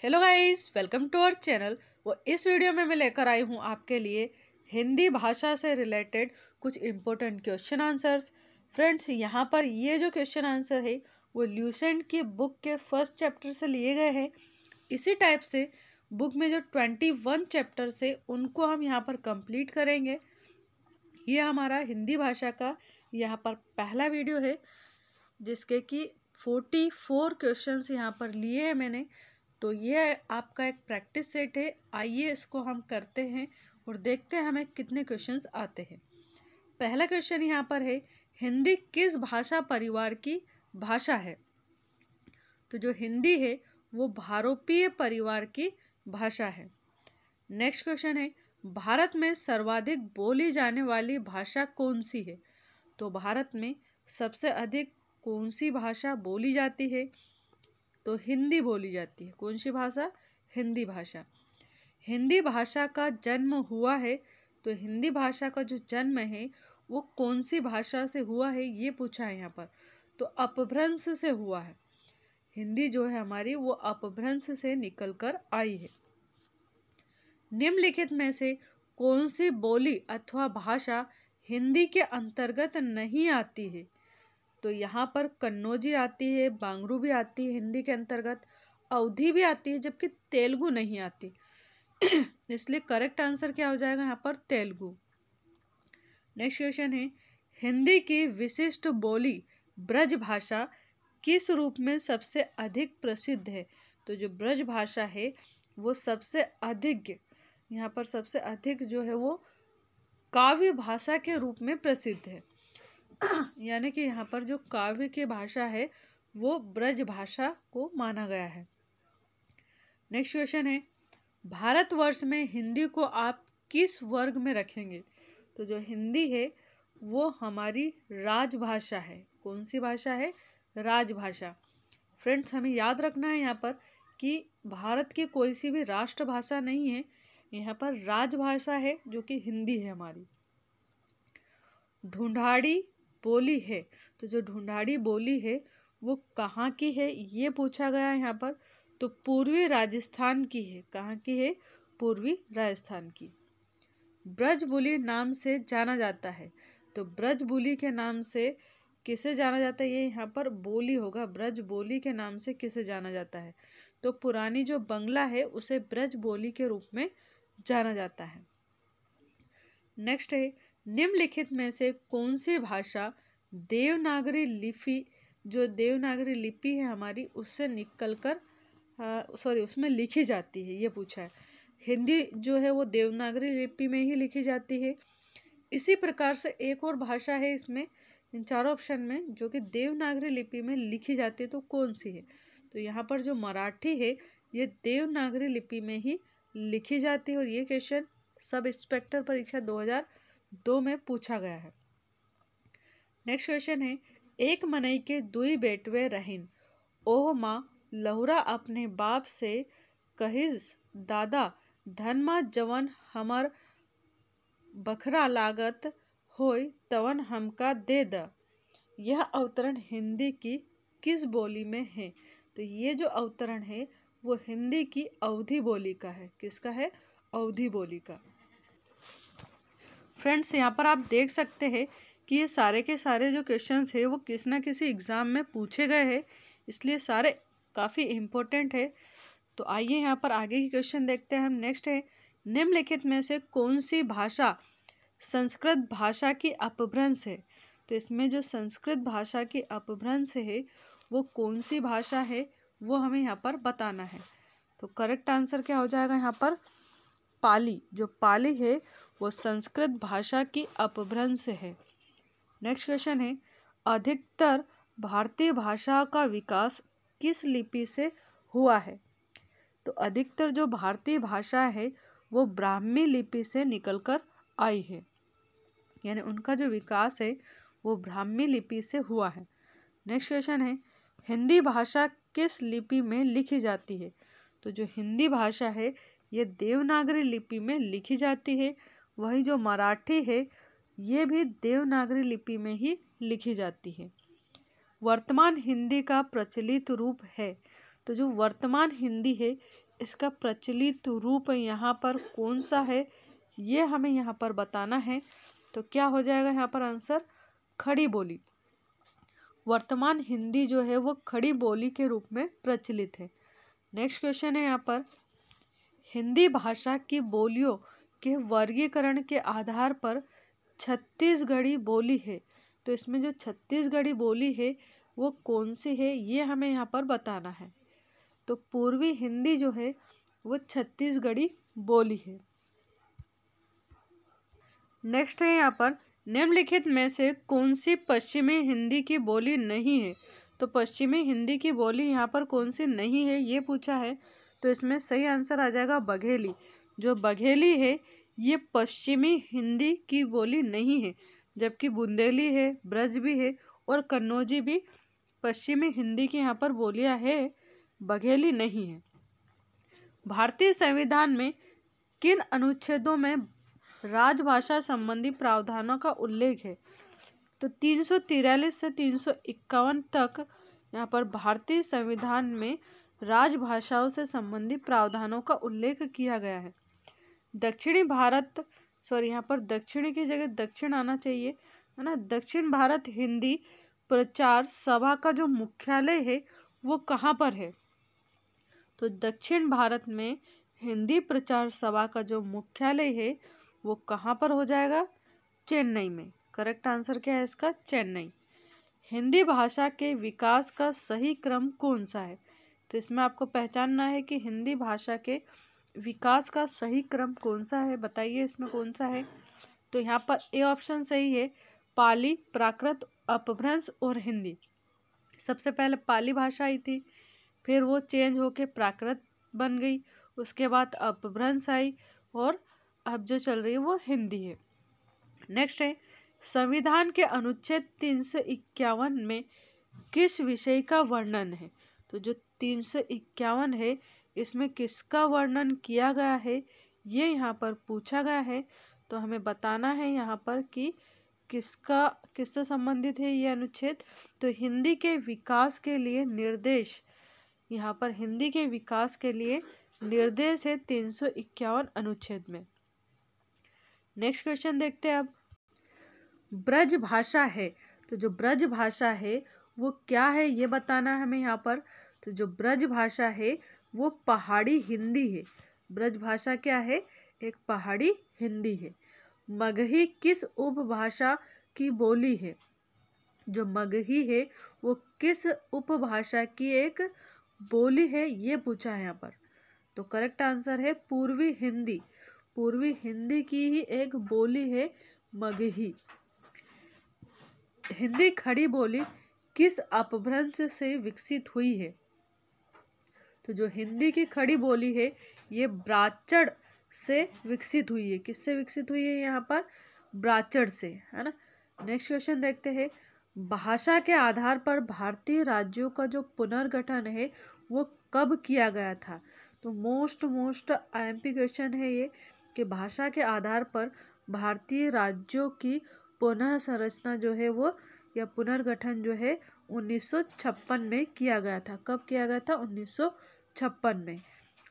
Hello guys, welcome to our channel. वो इस video में मैं लेकर आई हूँ आपके लिए हिंदी भाषा से रिलेटेड कुछ इम्पोर्टेंट क्वेश्चन आंसर्स फ्रेंड्स यहाँ पर ये जो क्वेश्चन आंसर है, वो ल्यूसेंट की बुक के फ़र्स्ट चैप्टर से लिए गए हैं। इसी टाइप से बुक में जो ट्वेंटी वन चैप्टर्स है, उनको हम यहाँ पर कंप्लीट करेंगे। ये हमारा हिंदी भाषा का यहाँ पर पहला वीडियो है, जिसके कि फोर्टी फोर क्वेश्चन यहाँ पर लिए हैं मैंने। तो ये आपका एक प्रैक्टिस सेट है। आइए इसको हम करते हैं और देखते हैं हमें कितने क्वेश्चंस आते हैं। पहला क्वेश्चन यहाँ पर है, हिंदी किस भाषा परिवार की भाषा है? तो जो हिंदी है, वो भारोपीय परिवार की भाषा है। नेक्स्ट क्वेश्चन है, भारत में सर्वाधिक बोली जाने वाली भाषा कौन सी है? तो भारत में सबसे अधिक कौन सी भाषा बोली जाती है? तो हिंदी बोली जाती है। कौन सी भाषा? हिंदी भाषा। हिंदी भाषा का जन्म हुआ है तो हिंदी भाषा का जो जन्म है, वो कौन सी भाषा से हुआ है, ये पूछा है यहाँ पर। तो अपभ्रंश से हुआ है। हिंदी जो है हमारी, वो अपभ्रंश से निकल कर आई है। निम्नलिखित में से कौन सी बोली अथवा भाषा हिंदी के अंतर्गत नहीं आती है? तो यहाँ पर कन्नौजी आती है, बांगरू भी आती है हिंदी के अंतर्गत, अवधि भी आती है, जबकि तेलुगु नहीं आती। इसलिए करेक्ट आंसर क्या हो जाएगा यहाँ पर? तेलुगु। नेक्स्ट क्वेश्चन है, हिंदी की विशिष्ट बोली ब्रज भाषा किस रूप में सबसे अधिक प्रसिद्ध है? तो जो ब्रज भाषा है, वो सबसे अधिक, यहाँ पर सबसे अधिक जो है वो काव्य भाषा के रूप में प्रसिद्ध है। यानी कि यहाँ पर जो काव्य की भाषा है, वो ब्रज भाषा को माना गया है। नेक्स्ट क्वेश्चन है भारतवर्ष में हिंदी को आप किस वर्ग में रखेंगे? तो जो हिंदी है, वो हमारी राजभाषा है। कौन सी भाषा है? राजभाषा। फ्रेंड्स हमें याद रखना है यहाँ पर कि भारत की कोई सी भी राष्ट्रभाषा नहीं है, यहाँ पर राजभाषा है जो कि हिंदी है हमारी। ढूंढाड़ी बोली है? तो जो ढूंढाड़ी बोली है, वो कहाँ की है? ये पूछा गया है यहाँ पर। तो पूर्वी राजस्थान की है। कहाँ की है? पूर्वी राजस्थान की। ब्रज बोली नाम से जाना जाता है। तो ब्रज बोली के नाम से किसे जाना जाता है? ये यहाँ पर बोली होगा। ब्रज बोली के नाम से किसे जाना जाता है? तो पुरानी जो बंगला है, उसे ब्रज बोली के रूप में जाना जाता है। नेक्स्ट है निम्नलिखित में से कौन सी भाषा देवनागरी लिपि, जो देवनागरी लिपि है हमारी, उससे निकल कर सॉरी उसमें लिखी जाती है, ये पूछा है। हिंदी जो है वो देवनागरी लिपि में ही लिखी जाती है। इसी प्रकार से एक और भाषा है इसमें, इन चारों ऑप्शन में, जो कि देवनागरी लिपि में लिखी जाती है तो कौन सी है? तो यहाँ पर जो मराठी है, ये देवनागरी लिपि में ही लिखी जाती है, और ये क्वेश्चन सब इंस्पेक्टर परीक्षा 2002 में पूछा गया है। नेक्स्ट क्वेश्चन है, एक मनई के दुई बेटवे रहीन। ओह माँ, लहुरा अपने बाप से कहिस, दादा, धनमा जवन हमर बखरा लागत होय, तवन हमका दे द। यह अवतरण हिंदी की किस बोली में है? तो ये जो अवतरण है, वो हिंदी की अवधि बोली का है। किसका है? अवधि बोली का। फ्रेंड्स यहाँ पर आप देख सकते हैं कि ये सारे के सारे जो क्वेश्चन है, वो किस ना किसी एग्ज़ाम में पूछे गए हैं। इसलिए सारे काफ़ी इम्पोर्टेंट है। तो आइए यहाँ पर आगे की क्वेश्चन देखते हैं हम। नेक्स्ट है, निम्नलिखित में से कौन सी भाषा संस्कृत भाषा की अपभ्रंश है? तो इसमें जो संस्कृत भाषा की अपभ्रंश है, वो कौन सी भाषा है, वो हमें यहाँ पर बताना है। तो करेक्ट आंसर क्या हो जाएगा यहाँ पर? पाली। जो पाली है वो संस्कृत भाषा की अपभ्रंश है। नेक्स्ट क्वेश्चन है, अधिकतर भारतीय भाषा का विकास किस लिपि से हुआ है? तो अधिकतर जो भारतीय भाषा है, वो ब्राह्मी लिपि से निकलकर आई है। यानी उनका जो विकास है, वो ब्राह्मी लिपि से हुआ है। नेक्स्ट क्वेश्चन है, हिंदी भाषा किस लिपि में लिखी जाती है? तो जो हिंदी भाषा है, ये देवनागरी लिपि में लिखी जाती है वही जो मराठी है, ये भी देवनागरी लिपि में ही लिखी जाती है। वर्तमान हिंदी का प्रचलित रूप है। तो जो वर्तमान हिंदी है, इसका प्रचलित रूप यहाँ पर कौन सा है, ये हमें यहाँ पर बताना है। तो क्या हो जाएगा यहाँ पर आंसर? खड़ी बोली। वर्तमान हिंदी जो है, वो खड़ी बोली के रूप में प्रचलित है। नेक्स्ट क्वेश्चन है यहाँ पर। हिंदी भाषा की बोलियों के वर्गीकरण के आधार पर छत्तीसगढ़ी बोली है। तो इसमें जो छत्तीसगढ़ी बोली है, वो कौन सी है, ये हमें यहाँ पर बताना है। तो पूर्वी हिंदी जो है, वो छत्तीसगढ़ी बोली है। नेक्स्ट है यहाँ पर, निम्नलिखित में से कौन सी पश्चिमी हिंदी की बोली नहीं है? तो पश्चिमी हिंदी की बोली यहाँ पर कौन सी नहीं है, ये पूछा है। तो इसमें सही आंसर आ जाएगा बघेली। जो बघेली है, ये पश्चिमी हिंदी की बोली नहीं है, जबकि बुंदेली है, ब्रज भी है और कन्नौजी भी पश्चिमी हिंदी की यहाँ पर बोलियाँ है, बघेली नहीं है। भारतीय संविधान में किन अनुच्छेदों में राजभाषा संबंधी प्रावधानों का उल्लेख है? तो तीन सौ तीन सौ इक्यावन तक यहाँ पर भारतीय संविधान में राजभाषाओं से संबंधित प्रावधानों का उल्लेख किया गया है। दक्षिणी भारत सॉरी यहाँ पर दक्षिणी की जगह दक्षिण आना चाहिए, है ना? दक्षिण भारत हिंदी प्रचार सभा का जो मुख्यालय है, वो कहाँ पर है? तो दक्षिण भारत में हिंदी प्रचार सभा का जो मुख्यालय है, वो कहाँ पर हो जाएगा? चेन्नई में। करेक्ट आंसर क्या है इसका? चेन्नई। हिंदी भाषा के विकास का सही क्रम कौन सा है? तो इसमें आपको पहचानना है कि हिंदी भाषा के विकास का सही क्रम कौन सा है, बताइए इसमें कौन सा है? तो यहाँ पर ए ऑप्शन सही है, पाली, प्राकृत, अपभ्रंश और हिंदी। सबसे पहले पाली भाषा आई थी, फिर वो चेंज होके प्राकृत बन गई, उसके बाद अपभ्रंश आई और अब जो चल रही है वो हिंदी है। नेक्स्ट है, संविधान के अनुच्छेद तीन सौ इक्यावन में किस विषय का वर्णन है? तो जो तीन सौ इक्यावन है इसमें किसका वर्णन किया गया है, ये यहाँ पर पूछा गया है। तो हमें बताना है यहाँ पर कि किसका, किससे संबंधित है ये अनुच्छेद। तो हिंदी के विकास के लिए निर्देश, यहाँ पर हिंदी के विकास के लिए निर्देश है तीन सौ इक्यावन अनुच्छेद में। नेक्स्ट क्वेश्चन देखते हैं अब। ब्रज भाषा है तो जो ब्रज भाषा है वो क्या है ये बताना है हमें यहाँ पर। तो जो ब्रज भाषा है वो पहाड़ी हिंदी है। ब्रज भाषा क्या है? एक पहाड़ी हिंदी है। मगही किस उपभाषा की बोली है? जो मगही है, वो किस उपभाषा की एक बोली है, ये पूछा है यहाँ पर। तो करेक्ट आंसर है पूर्वी हिंदी। पूर्वी हिंदी की ही एक बोली है मगही। हिंदी खड़ी बोली किस अपभ्रंश से विकसित हुई है? तो जो हिंदी की खड़ी बोली है, ये ब्राचड़ से विकसित हुई है। किससे विकसित हुई है यहाँ पर? ब्राचड़ से, है ना? नेक्स्ट क्वेश्चन देखते हैं। भाषा के आधार पर भारतीय राज्यों का जो पुनर्गठन है, वो कब किया गया था? तो मोस्ट मोस्ट आई क्वेश्चन है ये, कि भाषा के आधार पर भारतीय राज्यों की पुनः संरचना जो है वो, या पुनर्गठन जो है 1956 में किया गया था। कब किया गया था? 1956 में।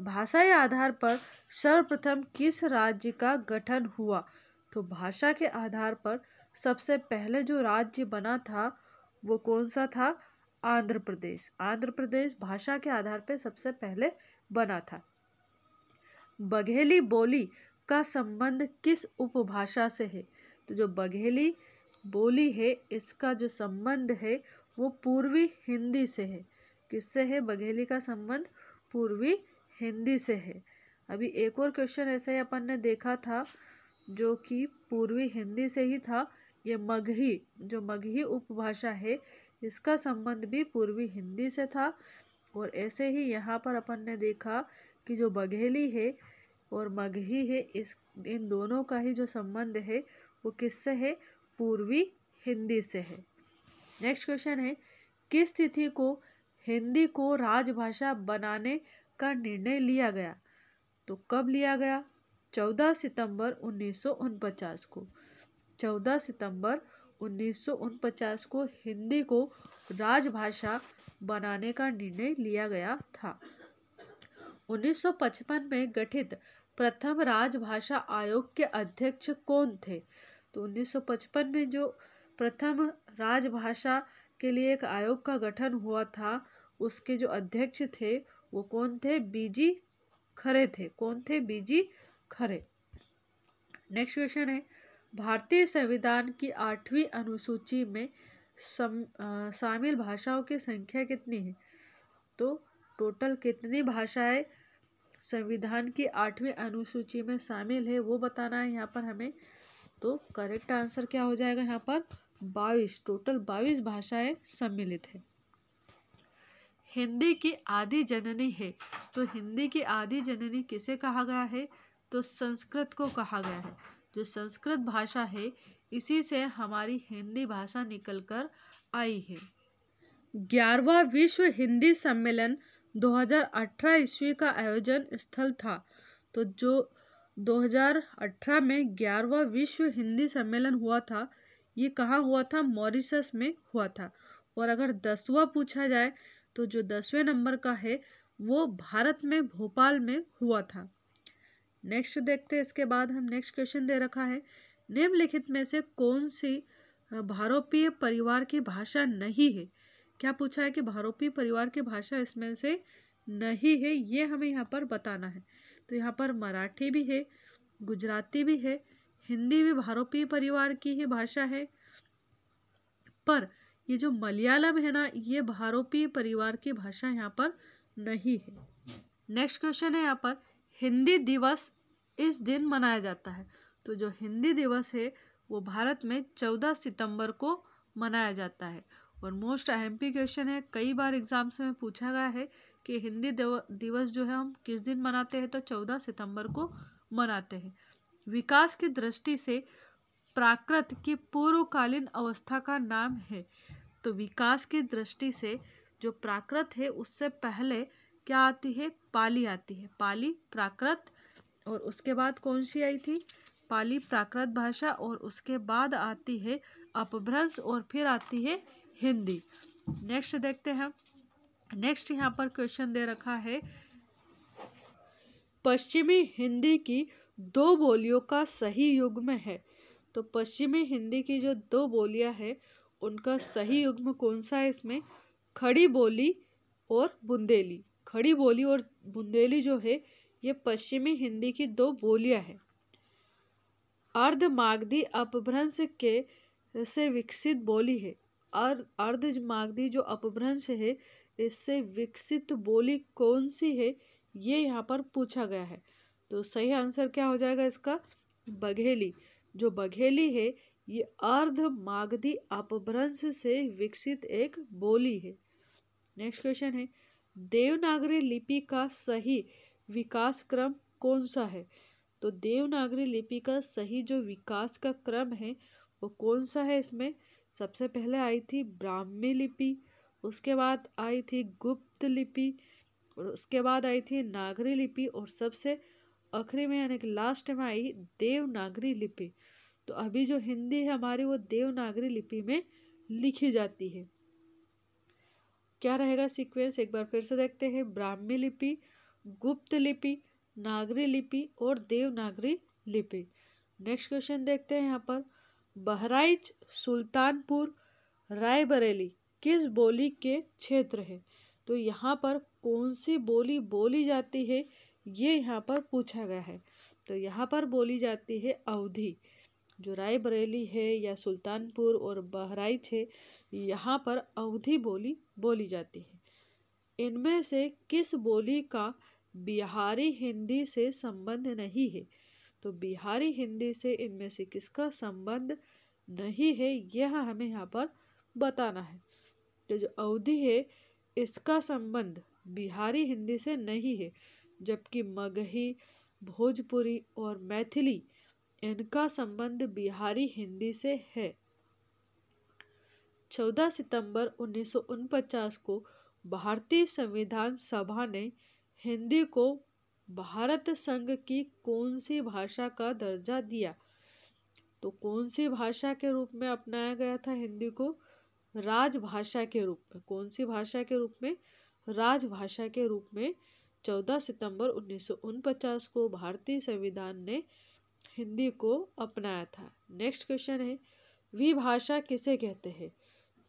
भाषा के आधार पर सर्वप्रथम किस राज्य का गठन हुआ? तो भाषा के आधार पर सबसे पहले जो राज्य बना था, वो कौन सा था? आंध्र प्रदेश। आंध्र प्रदेश भाषा के आधार पर सबसे पहले बना था। बघेली बोली का संबंध किस उपभाषा से है? तो जो बघेली बोली है, इसका जो संबंध है, वो पूर्वी हिंदी से है। किससे है? बघेली का संबंध पूर्वी हिंदी से है। अभी एक और क्वेश्चन ऐसा ही अपन ने देखा था, जो कि पूर्वी हिंदी से ही था। ये मगही, जो मगही उपभाषा है, इसका संबंध भी पूर्वी हिंदी से था। और ऐसे ही यहाँ पर अपन ने देखा कि जो बघेली है और मगही है, इस, इन दोनों का ही जो संबंध है, वो किससे है? पूर्वी हिंदी से है। नेक्स्ट क्वेश्चन है, किस तिथि को हिंदी को राजभाषा बनाने का निर्णय लिया गया। तो कब लिया गया? चौदह सितंबर उन्नीस को। चौदह सितंबर उन्नीस को हिंदी को राजभाषा बनाने का निर्णय लिया गया था। 1955 में गठित प्रथम राजभाषा आयोग के अध्यक्ष कौन थे? तो 1955 में जो प्रथम राजभाषा के लिए एक आयोग का गठन हुआ था उसके जो अध्यक्ष थे, वो कौन थे? बीजी खरे थे। कौन थे? बीजी खरे। नेक्स्ट क्वेश्चन है। भारतीय संविधान की आठवीं अनुसूची में सम शामिल भाषाओं की संख्या कितनी है? तो टोटल कितनी भाषाएँ संविधान की आठवीं अनुसूची में शामिल है, वो बताना है यहाँ पर हमें। तो करेक्ट आंसर क्या हो जाएगा यहाँ पर? बाईस। टोटल बाईस भाषाएँ सम्मिलित है। हिंदी की आदि जननी है। तो हिंदी की आदि जननी किसे कहा गया है? तो संस्कृत को कहा गया है। जो संस्कृत भाषा है, इसी से हमारी हिंदी भाषा निकलकर आई है। ग्यारहवा विश्व हिंदी सम्मेलन 2018 ईस्वी का आयोजन स्थल था। तो जो 2018 में ग्यारहवा विश्व हिंदी सम्मेलन हुआ था, ये कहाँ हुआ था? मॉरिशस में हुआ था। और अगर दसवा पूछा जाए तो जो दसवें नंबर का है, वो भारत में, भोपाल में हुआ था। नेक्स्ट देखते हैं, इसके बाद हम नेक्स्ट क्वेश्चन दे रखा है। निम्नलिखित में से कौन सी भारोपीय परिवार की भाषा नहीं है? क्या पूछा है कि भारोपीय परिवार की भाषा इसमें से नहीं है? ये हमें यहाँ पर बताना है। तो यहाँ पर मराठी भी है, गुजराती भी है, हिंदी भी भारोपीय परिवार की ही भाषा है। पर ये जो मलयालम है ना, ये भारोपीय परिवार की भाषा यहाँ पर नहीं है। नेक्स्ट क्वेश्चन है यहाँ पर, हिंदी दिवस इस दिन मनाया जाता है। तो जो हिंदी दिवस है, वो भारत में चौदह सितंबर को मनाया जाता है। और मोस्ट अहम क्वेश्चन है, कई बार एग्ज़ाम्स में पूछा गया है कि हिंदी दिवस जो है, हम किस दिन मनाते हैं? तो चौदह सितंबर को मनाते हैं। विकास की दृष्टि से प्राकृत की पूर्वकालीन अवस्था का नाम है। तो विकास की दृष्टि से जो प्राकृत है, उससे पहले क्या आती है? पाली आती है। पाली, प्राकृत और उसके बाद कौन सी आई थी? पाली, प्राकृत भाषा और उसके बाद आती है अपभ्रंश और फिर आती है हिंदी। नेक्स्ट देखते हैं। नेक्स्ट यहाँ पर क्वेश्चन दे रखा है। पश्चिमी हिंदी की दो बोलियों का सही युग्म है। तो पश्चिमी हिंदी की जो दो बोलियाँ हैं उनका सही युग्म कौन सा है इसमें? खड़ी बोली और बुंदेली। खड़ी बोली और बुंदेली जो है, ये पश्चिमी हिंदी की दो बोलियाँ हैं। अर्ध मागधी अपभ्रंश के से विकसित बोली है। और अर्ध मागधी जो अपभ्रंश है, इससे विकसित बोली कौन सी है, ये यहाँ पर पूछा गया है। तो सही आंसर क्या हो जाएगा इसका? बघेली। जो बघेली है, ये अर्ध मागधी अपभ्रंश से विकसित एक बोली है। नेक्स्ट क्वेश्चन है, देवनागरी लिपि का सही विकास क्रम कौन सा है? तो देवनागरी लिपि का सही जो विकास का क्रम है, वो कौन सा है इसमें? सबसे पहले आई थी ब्राह्मी लिपि, उसके बाद आई थी गुप्त लिपि, और उसके बाद आई थी नागरी लिपि, और सबसे आखिरी में यानी कि लास्ट में आई देवनागरी लिपि। तो अभी जो हिंदी है हमारी वो देवनागरी लिपि में लिखी जाती है। क्या रहेगा सीक्वेंस एक बार फिर से देखते हैं। ब्राह्मी लिपि, गुप्त लिपि, नागरी लिपि और देवनागरी लिपि। नेक्स्ट क्वेश्चन देखते हैं यहाँ पर। बहराइच, सुल्तानपुर, रायबरेली किस बोली के क्षेत्र है? तो यहाँ पर कौन सी बोली बोली जाती है? ये यहाँ पर पूछा गया है। तो यहाँ पर बोली जाती है अवधि। जो रायबरेली है या सुल्तानपुर और बहराइच है, यहाँ पर अवधि बोली बोली जाती है। इनमें से किस बोली का बिहारी हिंदी से संबंध नहीं है? तो बिहारी हिंदी से इनमें से किसका संबंध नहीं है, यह हमें यहाँ पर बताना है। तो जो अवधि है, इसका संबंध बिहारी हिंदी से नहीं है। जबकि मगही, भोजपुरी और मैथिली इनका संबंध बिहारी हिंदी से है। 14 सितंबर उन्नीस को भारतीय संविधान सभा ने हिंदी को भारत संघ की कौन सी भाषा का दर्जा दिया? तो कौन सी भाषा के रूप में अपनाया गया था हिंदी को? राजभाषा के रूप में। कौन सी भाषा के रूप में? राजभाषा के रूप में चौदह सितंबर उन्नीस को भारतीय संविधान ने हिंदी को अपनाया था। नेक्स्ट क्वेश्चन है विभाषा किसे कहते हैं?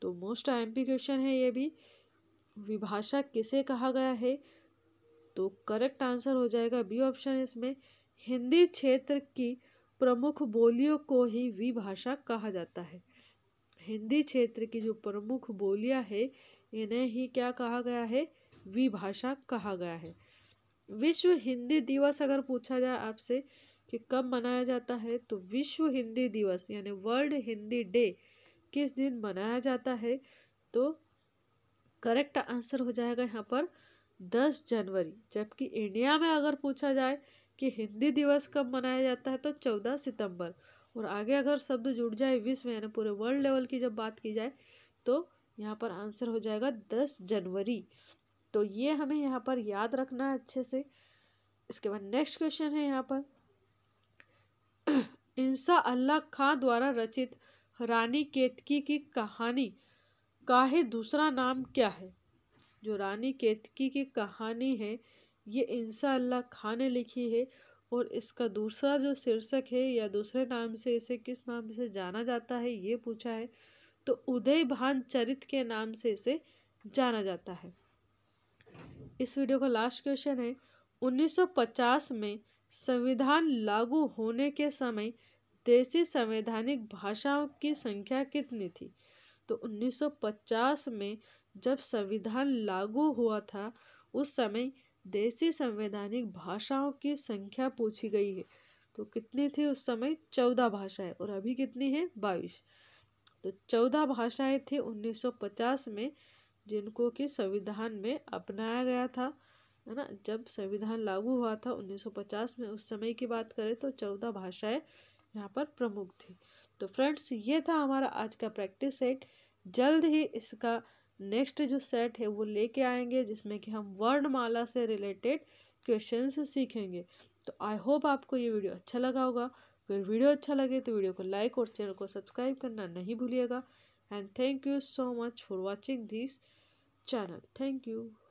तो मोस्ट आईएमपी क्वेश्चन है ये भी। विभाषा किसे कहा गया है? तो करेक्ट आंसर हो जाएगा बी ऑप्शन इसमें। हिंदी क्षेत्र की प्रमुख बोलियों को ही विभाषा कहा जाता है। हिंदी क्षेत्र की जो प्रमुख बोलियाँ है, इन्हें ही क्या कहा गया है? विभाषा कहा गया है। विश्व हिंदी दिवस अगर पूछा जाए आपसे कि कब मनाया जाता है तो विश्व हिंदी दिवस यानी वर्ल्ड हिंदी डे किस दिन मनाया जाता है तो करेक्ट आंसर हो जाएगा यहाँ पर दस जनवरी। जबकि इंडिया में अगर पूछा जाए कि हिंदी दिवस कब मनाया जाता है तो चौदह सितंबर। और आगे अगर शब्द जुड़ जाए विश्व यानी पूरे वर्ल्ड लेवल की जब बात की जाए तो यहाँ पर आंसर हो जाएगा दस जनवरी। तो ये हमें यहाँ पर याद रखना है अच्छे से। इसके बाद नेक्स्ट क्वेश्चन है यहाँ पर। इंसा अल्लाह खां द्वारा रचित रानी केतकी की कहानी का है दूसरा नाम क्या है? जो रानी केतकी की कहानी है, ये इंसा अल्लाह खां ने लिखी है और इसका दूसरा जो शीर्षक है या दूसरे नाम से इसे किस नाम से जाना जाता है, ये पूछा है। तो उदय भान चरित के नाम से इसे जाना जाता है। इस वीडियो का लास्ट क्वेश्चन है। 1950 में संविधान लागू होने के समय देसी संवैधानिक भाषाओं की संख्या कितनी थी? तो 1950 में जब संविधान लागू हुआ था, उस समय देसी संवैधानिक भाषाओं की संख्या पूछी गई है। तो कितनी थी उस समय? चौदह भाषाएँ। और अभी कितनी है? बाईस। तो चौदह भाषाएँ थी 1950 में। जिनको कि संविधान में अपनाया गया था, है ना? जब संविधान लागू हुआ था 1950 में, उस समय की बात करें तो चौदह भाषाएँ यहाँ पर प्रमुख थी। तो फ्रेंड्स, ये था हमारा आज का प्रैक्टिस सेट। जल्द ही इसका नेक्स्ट जो सेट है, वो लेके आएँगे, जिसमें कि हम वर्णमाला से रिलेटेड क्वेश्चंस सीखेंगे। तो आई होप आपको ये वीडियो अच्छा लगा होगा। अगर वीडियो अच्छा लगे तो वीडियो को लाइक और चैनल को सब्सक्राइब करना नहीं भूलिएगा। And thank you so much for watching this channel thank you